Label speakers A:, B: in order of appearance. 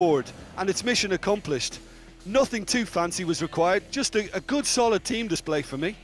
A: board, and it's mission accomplished. Nothing too fancy was required, just a, a good solid team display for me.